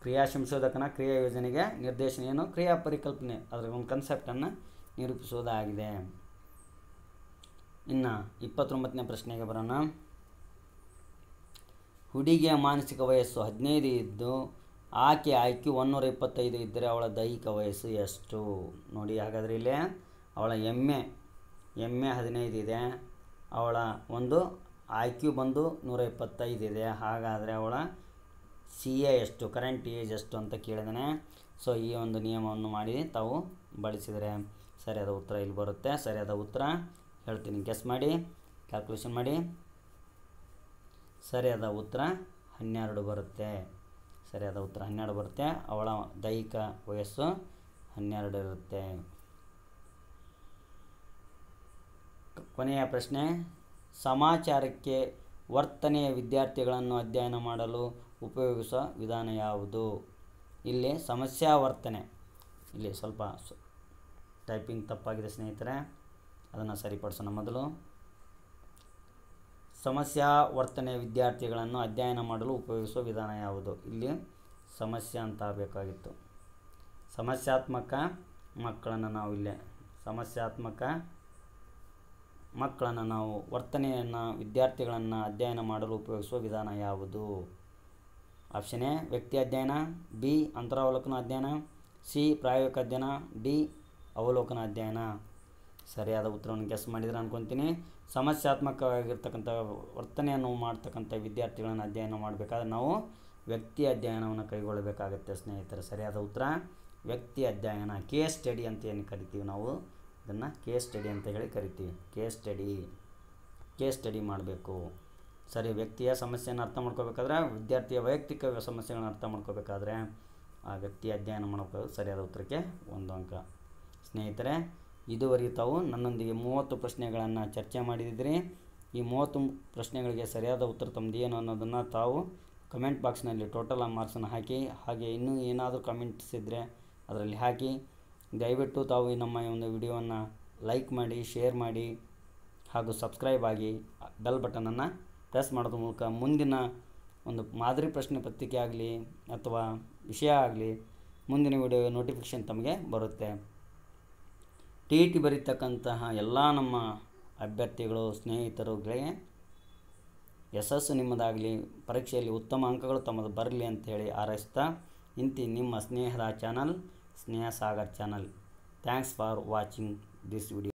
ಕ್ರಿಯಾ ಸಂಶೋಧಕನ ಕ್ರಿಯಾ ಯೋಜನೆಗೆ ನಿರ್ದೇಶನೆಯನ್ನು ಕ್ರಿಯಾ ಪರಿಕಲ್ಪನೆ. ಅದರ ಒಂದು ಕನ್ಸೆಪ್ಟನ್ನು ನಿರೂಪಿಸುವುದಾಗಿದೆ. ಇನ್ನು ಇಪ್ಪತ್ತೊಂಬತ್ತನೇ ಪ್ರಶ್ನೆಗೆ ಬರೋಣ. ಹುಡುಗಿಯ ಮಾನಸಿಕ ವಯಸ್ಸು ಹದಿನೈದು ಇದ್ದು, ಆಕೆ ಆಯ್ಕೆ ಒನ್ನೂರ ಇಪ್ಪತ್ತೈದು ಇದ್ದರೆ ಅವಳ ದೈಹಿಕ ವಯಸ್ಸು ಎಷ್ಟು? ನೋಡಿ ಹಾಗಾದ್ರೆ ಇಲ್ಲಿ ಅವಳ ಎಮ್ಮೆ ಎಮ್ಮೆ ಹದಿನೈದು ಇದೆ. ಅವಳ ಒಂದು ಐ ಕ್ಯೂ ಬಂದು ನೂರ ಇಪ್ಪತ್ತೈದು ಇದೆ. ಹಾಗಾದರೆ ಅವಳ ಸಿ ಎ ಎಷ್ಟು ಕರೆಂಟ್ ಏಜ್ ಎಷ್ಟು ಅಂತ ಕೇಳಿದಾನೆ. ಸೊ ಈ ಒಂದು ನಿಯಮವನ್ನು ಮಾಡಿ ತಾವು ಬಳಸಿದರೆ ಸರಿಯಾದ ಉತ್ತರ ಇಲ್ಲಿ ಬರುತ್ತೆ. ಸರಿಯಾದ ಉತ್ತರ ಹೇಳ್ತೀನಿ. ಗೆಸ್ ಮಾಡಿ ಕ್ಯಾಲ್ಕುಲೇಷನ್ ಮಾಡಿ. ಸರಿಯಾದ ಉತ್ತರ ಹನ್ನೆರಡು ಬರುತ್ತೆ. ಸರಿಯಾದ ಉತ್ತರ ಹನ್ನೆರಡು ಬರುತ್ತೆ. ಅವಳ ದೈಹಿಕ ವಯಸ್ಸು ಹನ್ನೆರಡು ಇರುತ್ತೆ. ಕೊನೆಯ ಪ್ರಶ್ನೆ, ಸಮಾಚಾರಕ್ಕೆ ವರ್ತನೆಯ ವಿದ್ಯಾರ್ಥಿಗಳನ್ನು ಅಧ್ಯಯನ ಮಾಡಲು ಉಪಯೋಗಿಸುವ ವಿಧಾನ ಯಾವುದು? ಇಲ್ಲಿ ಸಮಸ್ಯಾ ವರ್ತನೆ. ಇಲ್ಲಿ ಸ್ವಲ್ಪ ಟೈಪಿಂಗ್ ತಪ್ಪಾಗಿದೆ ಸ್ನೇಹಿತರೆ, ಅದನ್ನು ಸರಿಪಡಿಸೋಣ ಮೊದಲು. ಸಮಸ್ಯಾ ವರ್ತನೆಯ ವಿದ್ಯಾರ್ಥಿಗಳನ್ನು ಅಧ್ಯಯನ ಮಾಡಲು ಉಪಯೋಗಿಸುವ ವಿಧಾನ ಯಾವುದು? ಇಲ್ಲಿ ಸಮಸ್ಯೆ ಅಂತ ಬೇಕಾಗಿತ್ತು ಸಮಸ್ಯಾತ್ಮಕ ಮಕ್ಕಳನ್ನು ನಾವು ಇಲ್ಲೇ, ಸಮಸ್ಯಾತ್ಮಕ ಮಕ್ಕಳನ್ನು ನಾವು ವರ್ತನೆಯನ್ನು, ವಿದ್ಯಾರ್ಥಿಗಳನ್ನು ಅಧ್ಯಯನ ಮಾಡಲು ಉಪಯೋಗಿಸುವ ವಿಧಾನ ಯಾವುದು? ಆಪ್ಷನ್ ಎ, ವ್ಯಕ್ತಿ ಅಧ್ಯಯನ, ಬಿ, ಅಂತರಾವಲೋಕನ ಅಧ್ಯಯನ, ಸಿ, ಪ್ರಾಯೋಗಿಕ ಅಧ್ಯಯನ, ಡಿ, ಅವಲೋಕನ ಅಧ್ಯಯನ. ಸರಿಯಾದ ಉತ್ತರವನ್ನು ಗೆಸ್ ಮಾಡಿದ್ರೆ ಅನ್ಕೊತೀನಿ. ಸಮಸ್ಯಾತ್ಮಕವಾಗಿರ್ತಕ್ಕಂಥ ವರ್ತನೆಯನ್ನು ಮಾಡ್ತಕ್ಕಂಥ ವಿದ್ಯಾರ್ಥಿಗಳನ್ನು ಅಧ್ಯಯನ ಮಾಡಬೇಕಾದ್ರೆ ನಾವು ವ್ಯಕ್ತಿ ಅಧ್ಯಯನವನ್ನು ಕೈಗೊಳ್ಳಬೇಕಾಗುತ್ತೆ ಸ್ನೇಹಿತರೆ. ಸರಿಯಾದ ಉತ್ತರ, ವ್ಯಕ್ತಿ ಅಧ್ಯಯನ ಕೇಸ್ ಸ್ಟಡಿ ಅಂತ ಏನು ಕರಿತೀವಿ ನಾವು? ಇದನ್ನು ಕೇಸ್ ಸ್ಟಡಿ ಅಂತ ಹೇಳಿ ಕರಿತೀವಿ. ಕೇಸ್ ಸ್ಟಡಿ ಕೇಸ್ ಸ್ಟಡಿ ಮಾಡಬೇಕು. ಸರಿ, ವ್ಯಕ್ತಿಯ ಸಮಸ್ಯೆಯನ್ನು ಅರ್ಥ ಮಾಡ್ಕೋಬೇಕಾದ್ರೆ, ವಿದ್ಯಾರ್ಥಿಯ ವೈಯಕ್ತಿಕ ಸಮಸ್ಯೆಗಳನ್ನು ಅರ್ಥ ಮಾಡ್ಕೋಬೇಕಾದ್ರೆ ಆ ವ್ಯಕ್ತಿ ಅಧ್ಯಯನ ಮಾಡಬೇಕು ಸರಿಯಾದ ಉತ್ತರಕ್ಕೆ ಒಂದು ಅಂಕ. ಸ್ನೇಹಿತರೆ, ಇದುವರೆಗೆ ತಾವು ನನ್ನೊಂದಿಗೆ ಮೂವತ್ತು ಪ್ರಶ್ನೆಗಳನ್ನು ಚರ್ಚೆ ಮಾಡಿದಿರಿ ಈ ಮೂವತ್ತು ಪ್ರಶ್ನೆಗಳಿಗೆ ಸರಿಯಾದ ಉತ್ತರ ತಮ್ಮದು ಏನು ಅನ್ನೋದನ್ನು ತಾವು ಕಮೆಂಟ್ ಬಾಕ್ಸ್ನಲ್ಲಿ ಟೋಟಲ್ ಮಾರ್ಕ್ಸನ್ನು ಹಾಕಿ, ಹಾಗೆ ಇನ್ನೂ ಏನಾದರೂ ಕಮೆಂಟ್ಸ್ ಇದ್ದರೆ ಅದರಲ್ಲಿ ಹಾಕಿ ದಯವಿಟ್ಟು ತಾವು ನಮ್ಮ ಈ ಒಂದು ವಿಡಿಯೋವನ್ನು ಲೈಕ್ ಮಾಡಿ, ಶೇರ್ ಮಾಡಿ ಹಾಗೂ ಸಬ್ಸ್ಕ್ರೈಬ್ ಆಗಿ ಬೆಲ್ ಬಟನನ್ನು ಪ್ರೆಸ್ ಮಾಡೋದ್ರ ಮೂಲಕ ಮುಂದಿನ ಒಂದು ಮಾದರಿ ಪ್ರಶ್ನೆ ಪತ್ರಿಕೆ ಆಗಲಿ ಅಥವಾ ವಿಷಯ ಆಗಲಿ ಮುಂದಿನ ವಿಡಿಯೋ ನೋಟಿಫಿಕೇಷನ್ ತಮಗೆ ಬರುತ್ತೆ. ಟಿ ಇ ಟಿ ಬರೀತಕ್ಕಂತಹ ಎಲ್ಲ ನಮ್ಮ ಅಭ್ಯರ್ಥಿಗಳು ಸ್ನೇಹಿತರುಗಳಿಗೆ ಯಶಸ್ಸು ನಿಮ್ಮದಾಗಲಿ, ಪರೀಕ್ಷೆಯಲ್ಲಿ ಉತ್ತಮ ಅಂಕಗಳು ತಮ್ಮದು ಬರಲಿ ಅಂತ ಹೇಳಿ ಹಾರೈಸ್ತಾ ಇಂತಿ ನಿಮ್ಮ ಸ್ನೇಹದ channel Sneha Sagar channel. Thanks for watching this video.